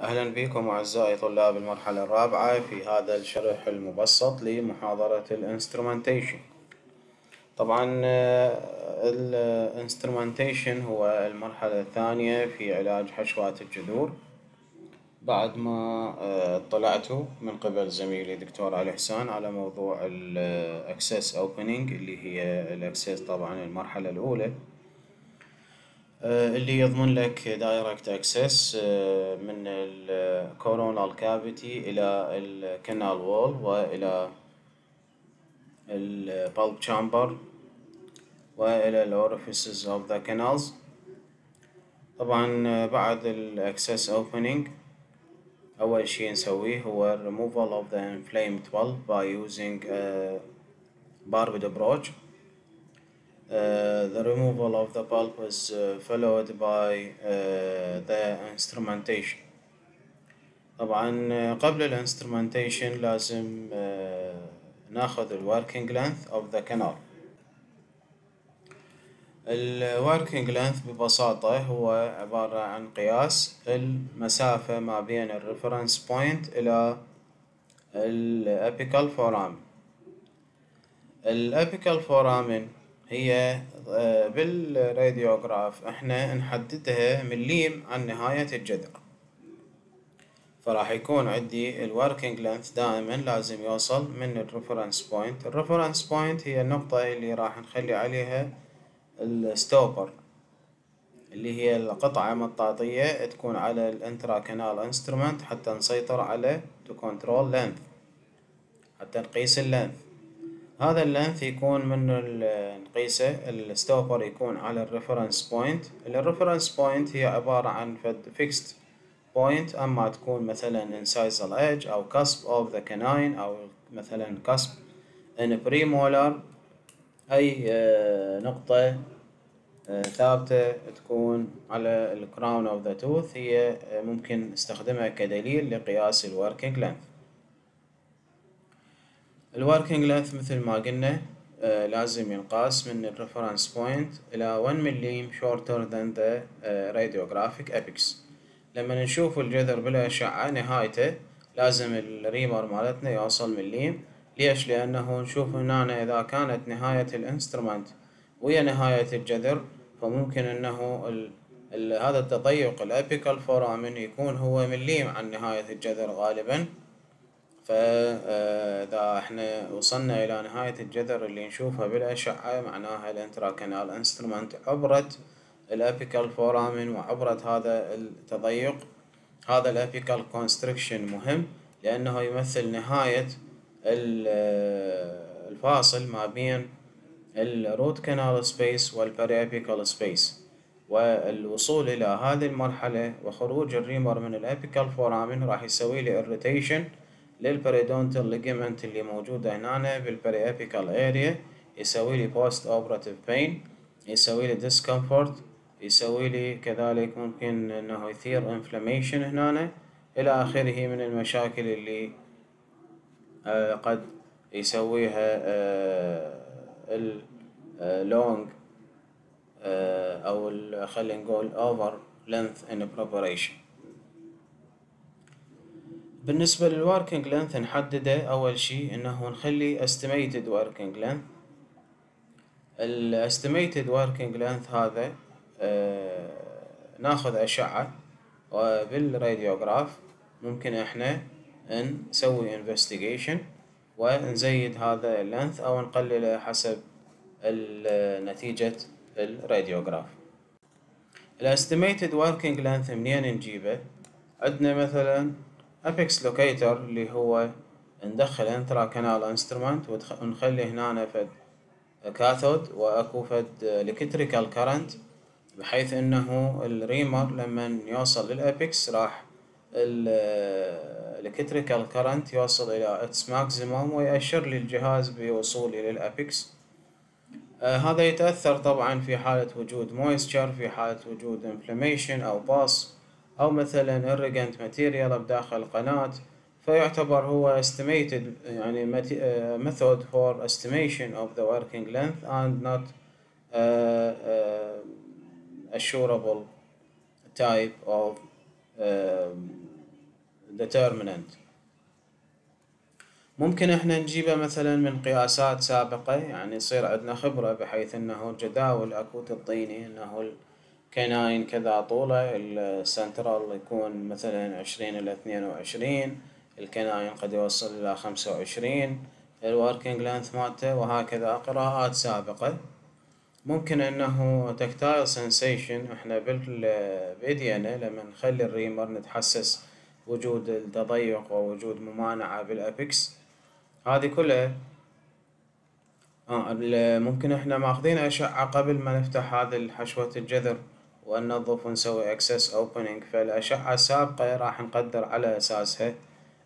أهلا بكم أعزائي طلاب المرحلة الرابعة في هذا الشرح المبسط لمحاضرة ال instrumentation. طبعا ال instrumentation هو المرحلة الثانية في علاج حشوات الجذور. بعد ما اطلعتوا من قبل زميلي دكتور علي حسان على موضوع ال access opening اللي هي ال access طبعا المرحلة الأولى اللي يضمن لك direct access من ال coronal cavity إلى ال canal wall وإلى ال pulp chamber وإلى ال orifices of the canals طبعا بعد ال access opening أول شي نسويه هو removal of the inflamed pulp by using a approach Uh, the removal of the pulp was uh, followed by uh, the instrumentation. طبعا قبل ال instrumentation لازم ناخذ ال working length of the canal. ال working length ببساطة هو عبارة عن قياس المسافة ما بين ال reference point إلى ال apical foramen. ال apical foramen هي بال radiograph. إحنا نحددها مليم عن نهاية الجذر فراح يكون عندي ال working length دائما لازم يوصل من ال reference point ال reference point هي النقطة اللي راح نخلي عليها ال stopper اللي هي القطعة مطاطية تكون على ال intra canal instrument حتى نسيطر على to control length حتى نقيس ال length هذا ال length يكون من نقيسه ال stopper يكون على ال reference point ال reference point هي عبارة عن فد fixed point أما تكون مثلا incisal edge أو cusp of the canine أو مثلا cusp in premolar أي نقطة ثابتة تكون على ال crown of the tooth هي ممكن نستخدمها كدليل لقياس ال working length ال working length مثل ما قلنا آه لازم ينقاس من ال reference point إلى 1 مليم than the uh, radiographic apex. لما نشوف الجذر بالأشعة نهايته لازم ال reamer مالتنا يوصل مليم ليش؟ لأنه نشوف هنا إذا كانت نهاية ال instrument ويا نهاية الجذر فممكن أنه ال ال هذا التضيق ال apical foramen يكون هو مليم عن نهاية الجذر غالبا. فإذا إحنا وصلنا إلى نهاية الجذر اللي نشوفها بالأشعة معناها ال intra canal instrument عبرت ال apical foramen وعبرت هذا التضيق. هذا ال apical constriction مهم لأنه يمثل نهاية الفاصل ما بين ال root canal space وال periapical space. والوصول إلى هذه المرحلة وخروج ال reamer من ال apical foramen راح يسوي لي irritation لل periodontal ligament اللي موجودة هنا بال periapical area يسوي لي post operative pain يسوي لي discomfort يسوي لي كذلك ممكن إنه يثير inflammation هنا إلى آخره من المشاكل اللي آه قد يسويها آه ال long آه أو خلينا نقول over length in preparation. بالنسبة لل working length نحدده أول شي إنه نخلي estimated working length ال estimated working length هذا آه ناخذ أشعة بال radiograph ممكن إحنا نسوي investigation ونزيد هذا ال length أو نقلله حسب نتيجة ال radiograph. ال estimated working length منين نجيبه؟ عندنا مثلا apex locator اللي هو ندخل intra canal instrument ونخلي هنا فد cathode وأكو فد electrical current بحيث إنه ال reamer لما يوصل لل apex راح electrical current يوصل إلى its maximum ويأشر لي الجهاز بوصولي لل apex. آه هذا يتأثر طبعا في حالة وجود moisture في حالة وجود inflammation أو pus. أو مثلا irrigant material بداخل القناة فيعتبر هو estimated يعني method for estimation of the working length and not uh, uh, assurable type of determinant. ممكن إحنا نجيبه مثلا من قياسات سابقة يعني يصير عندنا خبرة بحيث إنه الجداول اكو تعطيني إنه ال canine كذا طوله السنترال يكون مثلا عشرين إلى اثنين وعشرين ال canine قد يوصل إلى خمسة وعشرين ال working length مالته وهكذا قراءات سابقة. ممكن إنه tactile sensation إحنا بايدينا لما نخلي ال reamer نتحسس وجود التضيق ووجود ممانعة بال apex هذه كلها آه ممكن إحنا ماخذين أشعة قبل ما نفتح هذه حشوة الجذر. وننظف ونسوي access opening فالأشعة السابقة راح نقدر على أساسها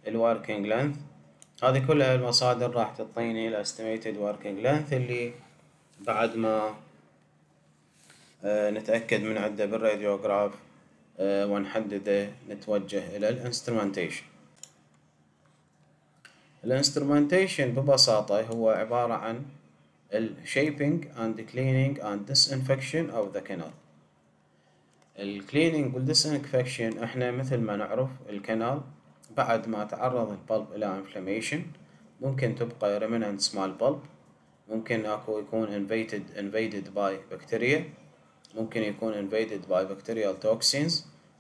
ال working length هذه كلها المصادر راح تعطيني ال estimated working length اللي بعد ما آه نتأكد من عنده بال radiograph آه ونحدده نتوجه إلى ال instrumentation ال instrumentation ببساطة هو عبارة عن ال shaping and cleaning and disinfection of the canal. ال cleaning وال disinfection إحنا مثل ما نعرف ال canal بعد ما تعرض ال pulp إلى inflammation ممكن تبقى remnants مال ال pulp ممكن اكو يكون invaded invaded by bacteria ممكن يكون invaded by bacterial toxins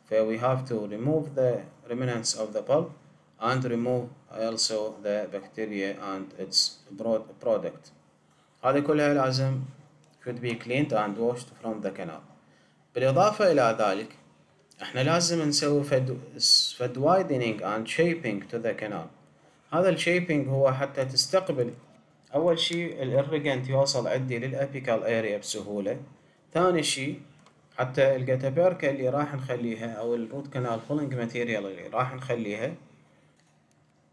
ف we have to remove the remnants of the pulp and remove also the bacteria and its product هذه كلها لازم should be cleaned and washed from the canal بالإضافة إلى ذلك إحنا لازم نسوي فد فد widening and shaping to the canal. هذا الشيبينج هو حتى تستقبل أول شي ال irrigant يوصل عندي لل apical area بسهولة. ثاني شي حتى الجاتابيركا اللي راح نخليها أو ال root canal filling material اللي راح نخليها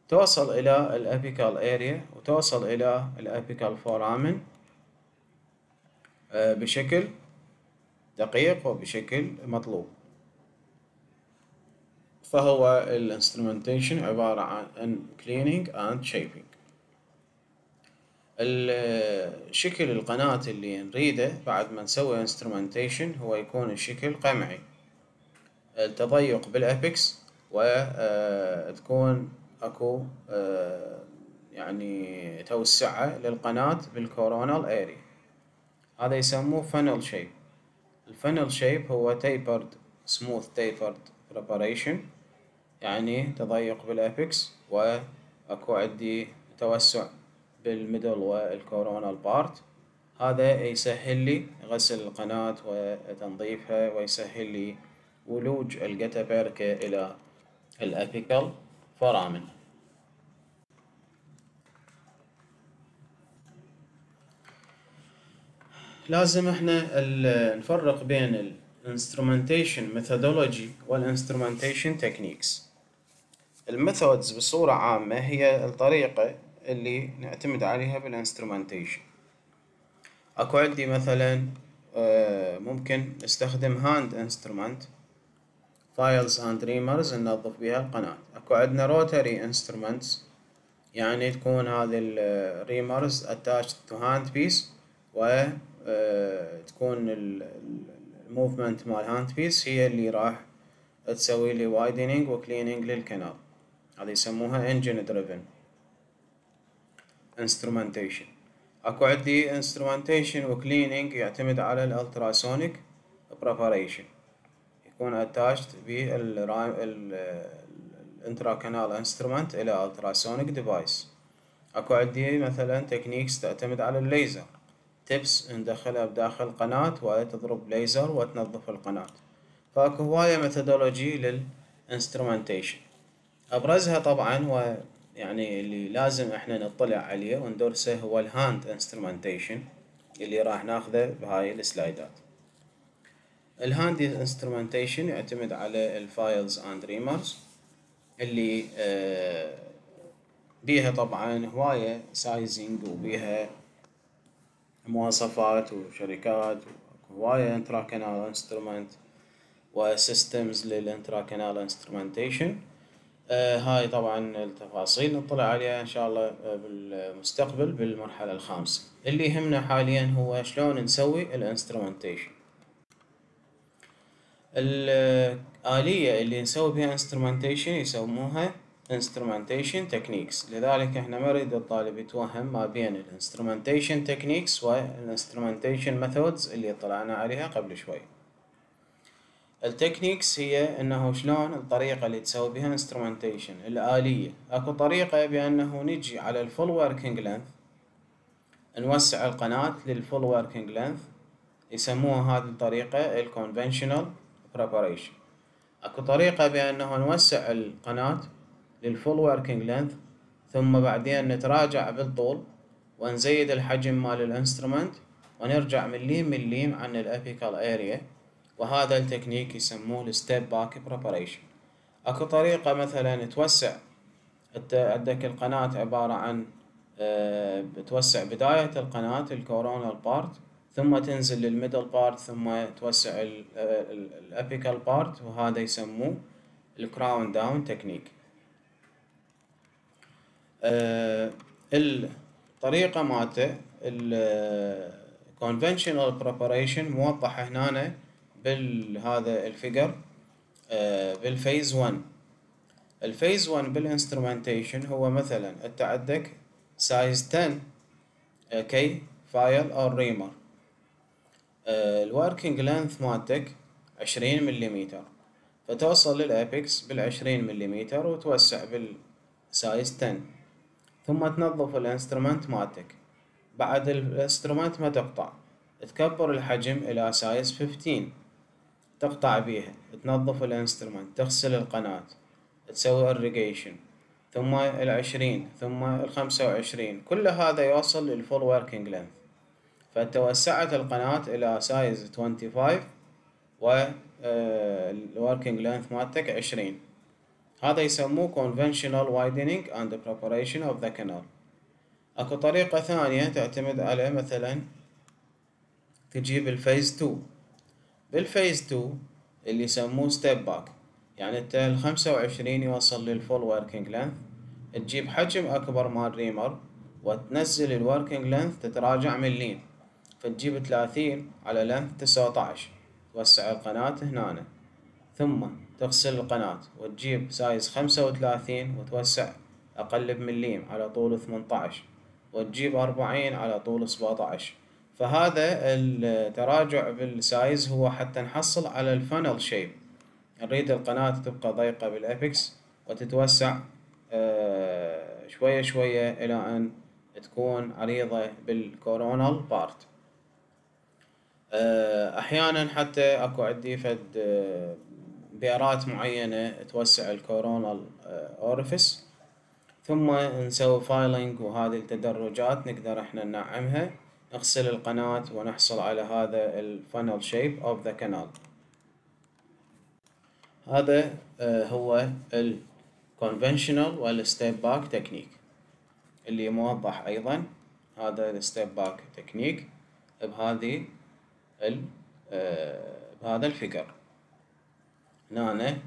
توصل إلى ال apical area وتوصل إلى ال apical foramen بشكل دقيق وبشكل مطلوب. فهو ال instrumentation عبارة عن cleaning and shaping. الشكل القناة اللي نريده بعد ما نسوي instrumentation هو يكون الشكل قمعي. التضيق بال apex وتكون أكو يعني توسعة للقناة بال coronal area هذا يسموه funnel shape ال funnel shape هو tapered smooth tapered preparation يعني تضيق بال apex وأكو عندي توسع بال middle وال coronal part هذا يسهل لي غسل القناة وتنظيفها ويسهل لي ولوج الجتابركة إلى ال apical foramen لازم إحنا نفرق بين ال instrumentation methodology وال instrumentation techniques ال methods بصورة عامة هي الطريقة اللي نعتمد عليها بال instrumentation اكو عندي مثلا ممكن نستخدم hand instrument files and reamers ننظف بها القناة. اكو عندنا rotary instruments يعني تكون هذه ال reamers attached to hand piece و تكون ال movement مال hand piece هي اللي راح تسوي لي widening و cleaning لل canal هذه يسموها engine driven instrumentation أكو عندي instrumentation و cleaning يعتمد على ال ultrasonic preparation يكون attached بال intra canal instrument إلى ultrasonic device أكو عندي مثلا techniques تعتمد على الليزر. tips ندخلها بداخل قناة وتضرب ليزر وتنظف القناة. فاكو هواية methodology لل instrumentation أبرزها طبعا ويعني اللي لازم إحنا نطلع عليه وندرسه هو ال hand instrumentation اللي راح ناخذه بهاي السلايدات. ال hand instrumentation يعتمد على ال files and reamers اللي بيها طبعا هواية sizing وبيها مواصفات وشركات وهواية intra canal instrument و systems لل intra canal instrumentation هاي طبعا التفاصيل نطلع عليها إن شاء الله بالمستقبل بالمرحلة الخامسة. اللي يهمنا حاليا هو شلون نسوي ال instrumentation الآلية اللي نسوي بها instrumentation يسموها instrumentation techniques. لذلك إحنا ما نريد الطالب يتوهم ما بين ال instrumentation techniques وال instrumentation methods اللي طلعنا عليها قبل شوي. ال techniques هي إنه شلون الطريقة اللي تسوي بها instrumentation. الآلية. أكو طريقة بأنه نجي على ال full working length نوسع القناة لل full working length يسموها هذه الطريقة ال conventional preparation. أكو طريقة بأنه نوسع القناة لل full working length ثم بعدين نتراجع بالطول ونزيد الحجم مال ال instrument ونرجع مليم مليم عن ال apical area وهذا التكنيك يسموه ال step back preparation أكو طريقة مثلا توسع عندك القناة عبارة عن بتوسع بداية القناة ال coronal part ثم تنزل لل middle part ثم توسع ال apical part وهذا يسموه ال crown down technique آه الطريقة مالته ال conventional preparation موضح هنا بالهذا ال figure آه بال phase 1 ال phase 1 بال instrumentation هو مثلا انت عندك size 10 K file أو reamer ال working length مالتك عشرين مليمتر فتوصل لل apex بالعشرين مليمتر وتوسع بال size 10 ثم تنظف ال instrument مالتك. بعد ال instrument ما تقطع. تكبر الحجم إلى size 15 تقطع بيها. تنظف ال instrument. تغسل القناة. تسوي irrigation. ثم العشرين ثم الخمسة وعشرين. كل هذا يوصل لل full working length. فانت وسعت القناة إلى size 25 و ال working length مالتك عشرين. هذا يسموه conventional widening and preparation of the canal. أكو طريقة ثانية تعتمد على مثلا تجيب ال phase 2 بال phase 2 اللي يسموه step back يعني انت الخمسة وعشرين يوصل لل full working length تجيب حجم أكبر مال reamer وتنزل ال working length تتراجع مليم فتجيب ثلاثين على length تسعة عشر توسع القناة هنا. ثم تغسل القناة وتجيب size خمسة وثلاثين وتوسع أقل بمليم على طول ثمنة عشر وتجيب أربعين على طول سبعة عشر فهذا التراجع بال size هو حتى نحصل على ال funnel shape. نريد القناة تبقى ضيقة بال apex وتتوسع شوية شوية إلى أن تكون عريضة بال coronal part. أحيانا حتى أكو عندي فد بيارات معينة توسع ال coronal orifice ثم نسوي filing وهذه التدرجات نقدر إحنا ننعمها. نغسل القناة ونحصل على هذا ال funnel shape of the canal هذا هو ال conventional وال step back technique اللي موضح أيضا. هذا ال step back technique بهذه ال بهذا ال figure. هنا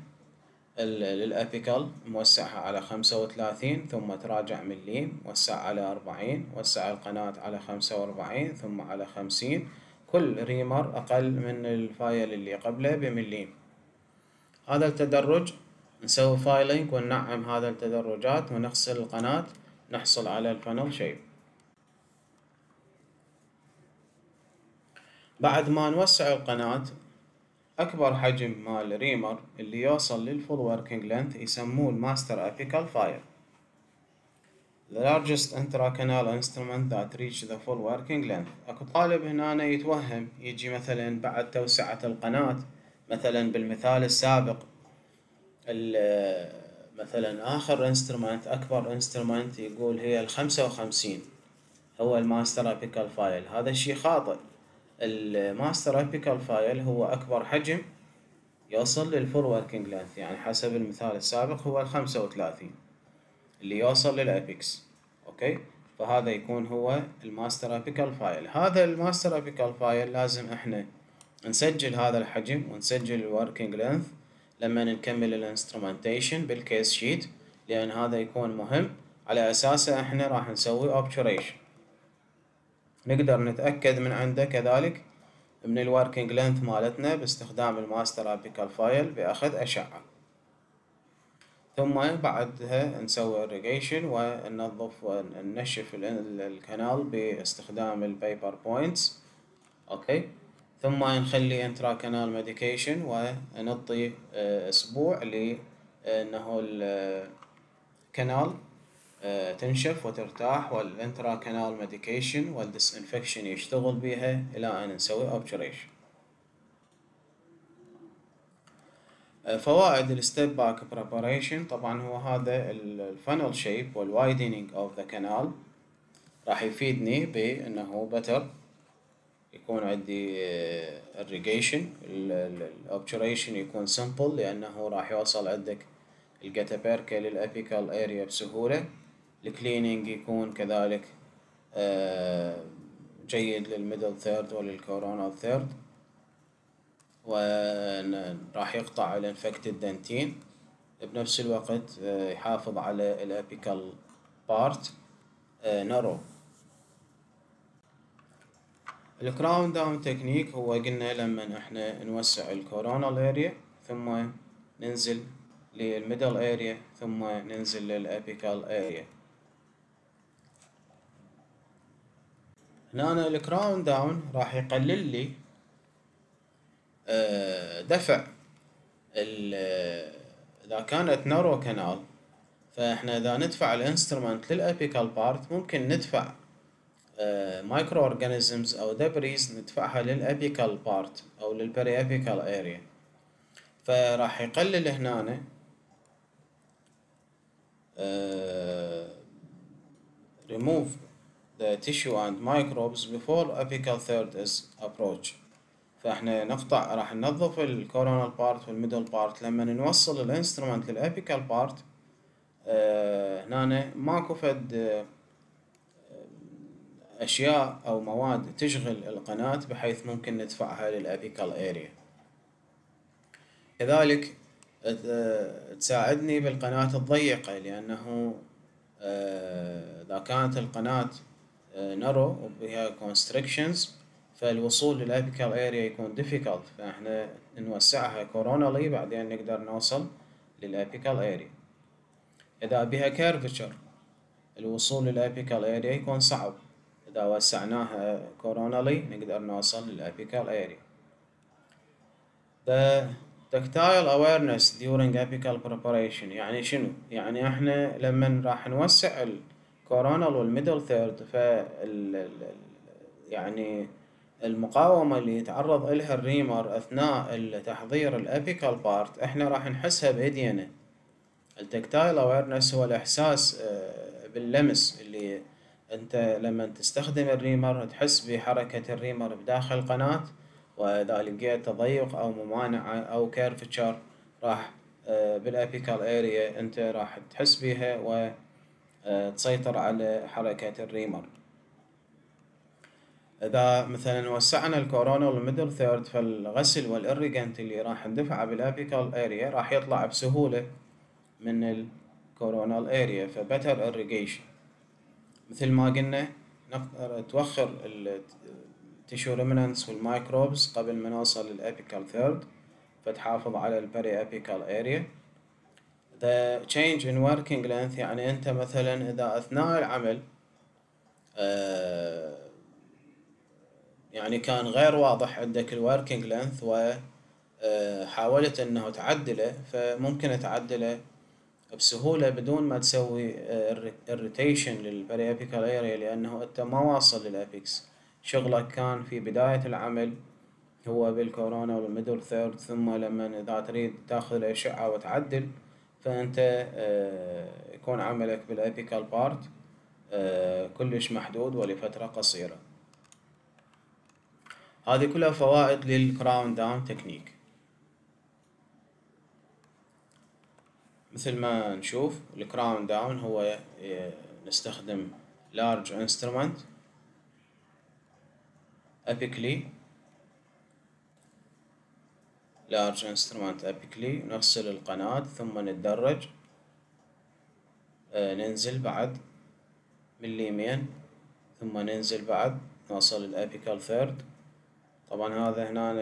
لل apical موسعها على خمسة وثلاثين ثم تراجع مليم وسع على أربعين وسع القناة على خمسة وأربعين ثم على خمسين. كل reamer أقل من ال file اللي قبله بمليم. هذا التدرج نسوي filing وننعم هذا التدرجات ونغسل القناة نحصل على ال funnel shape. بعد ما نوسع القناة أكبر حجم مال reamer اللي يوصل لل full working length يسموه ال master apical file. The largest intracanal instrument that reach the full working length أكو طالب هنا يتوهم يجي مثلا بعد توسعة القناة مثلا بالمثال السابق مثلا آخر instrument أكبر instrument يقول هي الخمسة وخمسين هو ال master apical file هذا الشي خاطئ. ال master apical file هو أكبر حجم يوصل لل full working length يعني حسب المثال السابق هو الخمسة وثلاثين اللي يوصل لل apex. okay؟ فهذا يكون هو ال master apical file. هذا ال master apical file لازم إحنا نسجل هذا الحجم ونسجل ال working length لما نكمل ال instrumentation بال case sheet لأن هذا يكون مهم. على أساسه إحنا راح نسوي obturation. نقدر نتأكد من عنده كذلك من ال working length مالتنا باستخدام ال master apical file بأخذ أشعة. ثم بعدها نسوي irrigation وننظف وننشف ال canal باستخدام ال paper points okay. ثم نخلي intracanal medication ونعطي أسبوع لأنه ال canal تنشف وترتاح وال intracanal medication وال disinfection يشتغل بها إلى أن نسوي obturation فوائد ال step back preparation طبعا هو هذا ال funnel shape وال widening of the canal راح يفيدني بأنه better يكون عندي irrigation ال obturation يكون simple لأنه راح يوصل عندك ال gutta-percha لل apical area بسهولة. ال cleaning يكون كذلك جيد لل middle third ولل coronal third وراح يقطع ال infected dentin بنفس الوقت يحافظ على ال apical part narrow ال crown down technique هو قلنا لما إحنا نوسع ال coronal area ثم ننزل لل middle area ثم ننزل لل apical area هنا ال crown down راح يقلل لي دفع إذا كانت narrow canal فإحنا إذا ندفع ال instrument لل apical part ممكن ندفع microorganisms أو debris ندفعها لل apical part أو لل periapical area فراح يقلل هنا remove the tissue and microbes before apical third is approach فاحنا نقطع راح ننظف ال coronal part وال middle part لما نوصل ال instrument لل apical part هنا ماكو فد أشياء أو مواد تشغل القناة بحيث ممكن ندفعها لل apical area كذلك تساعدني بالقناة الضيقة لأنه إذا كانت القناة narrow وبها constrictions. فالوصول لل apical area يكون difficult. فإحنا نوسعها coronally بعدين نقدر نوصل لل apical area إذا بها curvature الوصول لل apical area يكون صعب. إذا وسعناها coronally نقدر نوصل لل apical area The tactile awareness during apical preparation يعني شنو؟ يعني إحنا لما راح نوسع ال coronal وال middle third ف يعني المقاومة اللي يتعرض إلها ال reamer أثناء تحضير ال apical part إحنا راح نحسها بإيدينا. ال tactile awareness هو الإحساس باللمس اللي أنت لما تستخدم ال reamer تحس بحركة ال reamer بداخل القناة وإذا لقيت تضيق أو ممانعة أو curvature راح بال apical area أنت راح تحس بيها وتسيطر على حركة ال reamer. إذا مثلا وسعنا ال coronal وال middle third فالغسل وال irrigant اللي راح ندفعه بال apical area راح يطلع بسهولة من ال coronal area ف better irrigation. مثل ما قلنا توخر ال tissue remnants وال microbes قبل ما نوصل لل apical third فتحافظ على ال periapical area. The change in working length يعني أنت مثلا إذا أثناء العمل يعني كان غير واضح عندك ال working length وحاولت إنه تعدله فممكن تعدله بسهولة بدون ما تسوي irritation لل periapical area لأنه أنت ما واصل لل apex شغلك كان في بداية العمل هو بال coronal وال middle third ثم لما إذا تريد تأخذ الأشعة وتعدل فأنت يكون عملك بال apical part كلش محدود ولفترة قصيرة. هذه كلها فوائد لل crown down technique مثل ما نشوف ال crown down هو نستخدم large instrument apically large instrument apically نغسل القناة ثم نتدرج. ننزل بعد من اليمين ثم ننزل بعد نوصل ال apical third طبعا هذا هنا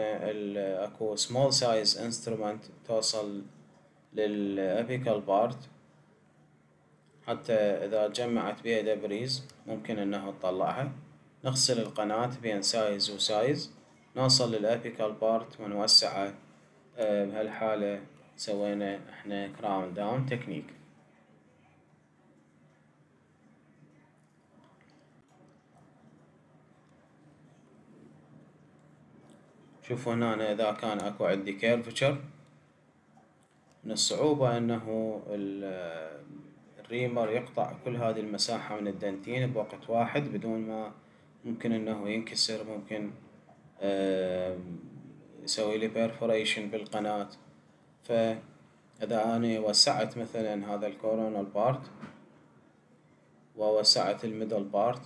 أكو small size instrument توصل لل apical part حتى إذا جمعت بيها debris ممكن إنه تطلعها. نغسل القناة بين size و size نوصل لل apical part ونوسعه. بهالحالة سوينا إحنا crown down technique شوفوا هنا إذا كان أكو عندي curvature من الصعوبة أنه ال reamer يقطع كل هذه المساحة من ال dentin بوقت واحد بدون ما ممكن أنه ينكسر ممكن يسوي لي perforation بالقناة. فإذا أنا وسعت مثلا هذا ال coronal part ووسعت ال middle part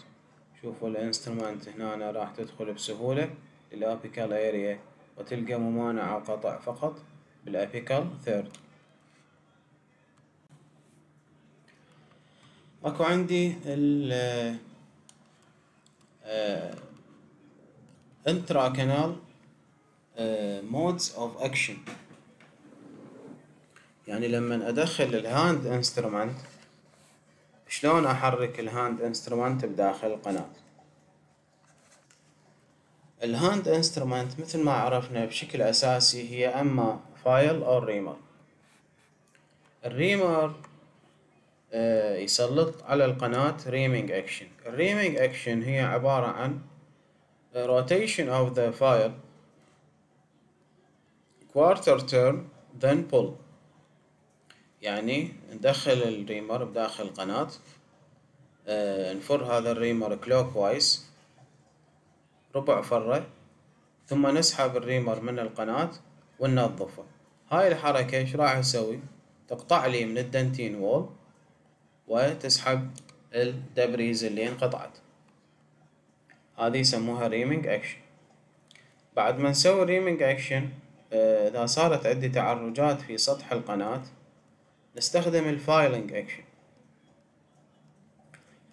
شوفوا ال instrument هنا راح تدخل بسهولة لل apical area وتلقى ممانعة قطع فقط بال apical third أكو عندي ال intracanal modes of action يعني لما أدخل ال hand instrument شلون أحرك ال hand instrument بداخل القناة؟ ال hand instrument مثل ما عرفنا بشكل أساسي هي أما file أو reamer ال reamer يسلط على القناة reaming action ال reaming action هي عبارة عن rotation of the file quarter turn then pull. يعني ندخل ال reamer بداخل القناة. نفر هذا ال reamer clockwise ربع فرة. ثم نسحب ال reamer من القناة وننظفه. هاي الحركة إيش راح تسوي تقطع لي من ال dentin wall وتسحب ال debris اللي انقطعت. هذه يسموها reaming action بعد ما نسوي reaming action إذا صارت عندي تعرجات في سطح القناة نستخدم ال filing action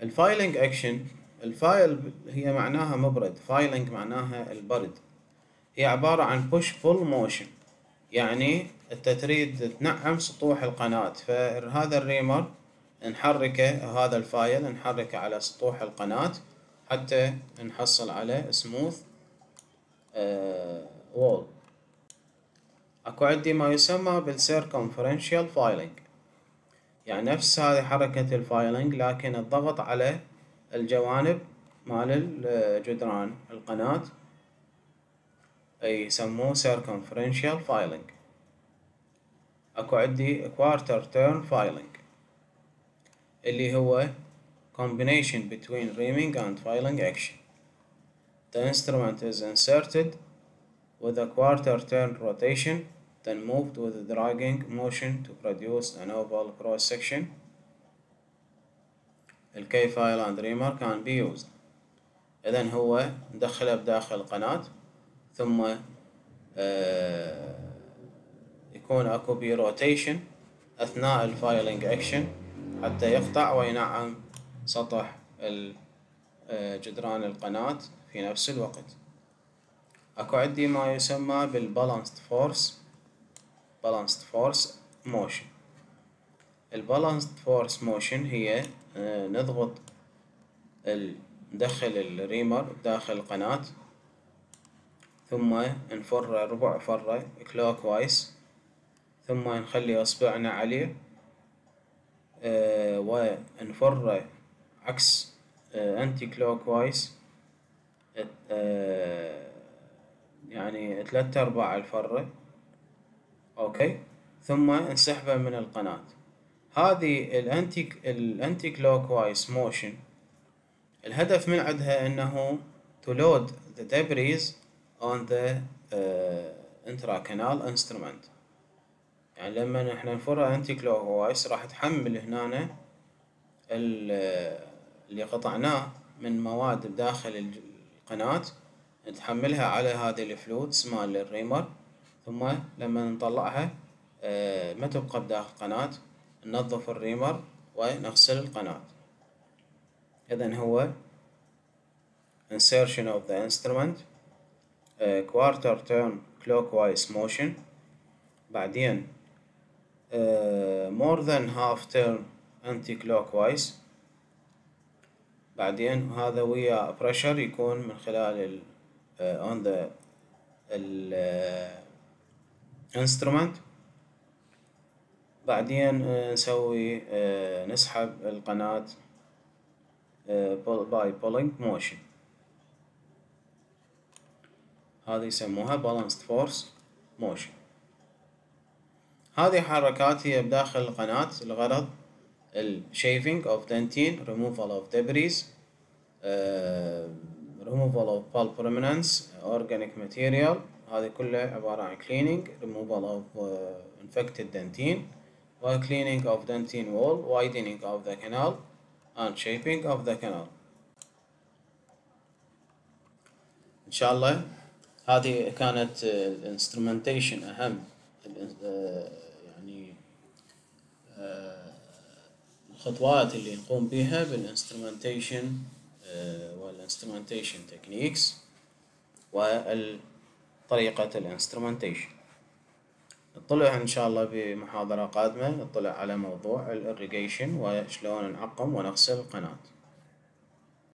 ال filing action ال file هي معناها مبرد filing معناها البرد. هي عبارة عن push pull motion يعني انت تريد تنعم سطوح القناة. فهذا ال reamer نحركه هذا ال file نحركه على سطوح القناة حتى نحصل على smooth wall اكو عندي ما يسمى بال circumferential filing يعني نفس هذه حركة ال filing لكن الضغط على الجوانب مال الجدران القناة أي يسموه circumferential filing أكو عندي quarter turn filing اللي هو combination between reaming and filing action the instrument is inserted with a quarter turn rotation then moved with a dragging motion to produce an oval cross section. الكي فايل and reamer can be used. إذا هو ندخله بداخل القناة ثم يكون أكو بي rotation أثناء ال filing action حتى يقطع وينعم سطح جدران القناة في نفس الوقت. أكو عندي ما يسمى بال balanced force balanced force motion ال balanced force motion هي نضغط ندخل ال reamer داخل القناة ثم نفر ربع فرة clockwise ثم نخلي أصبعنا عليه آه ونفر عكس anticlockwise يعني ثلاثة أرباع الفرة. okay؟ ثم نسحبه من القناة. هذه ال anti ال anticlockwise motion الهدف من عندها أنه to load the debris on the uh, intracanal instrument. يعني لما إحنا نفرها anticlockwise راح تحمل هنا اللي قطعناه من مواد بداخل القناة نتحملها على هذه ال flutes مال ال reamer ثم لما نطلعها ما تبقى بداخل القناة ننظف الريمر ونغسل القناة إذا هو insertion of the instrument quarter turn clockwise motion بعدين more than half turn anti clockwise بعدين هذا ويا pressure يكون من خلال ال on the instrument بعدين نسوي نسحب القناة by pulling motion هذه يسموها balanced force motion هذه حركات هي بداخل القناة الغرض ال shaving of dentin removal of debris uh, removal of pulp remnants organic material هذه كلها عبارة عن cleaning removal of uh, infected dentin و cleaning of dentin wall widening of the canal and shaping of the canal. إن شاء الله هذه كانت ال instrumentation أهم. يعني الخطوات اللي نقوم بها بال instrumentation وال instrumentation techniques وطريقة ال instrumentation. نطلع إن شاء الله بمحاضرة قادمة. نطلع على موضوع الإريجيشن وشلون نعقم ونغسل القناة.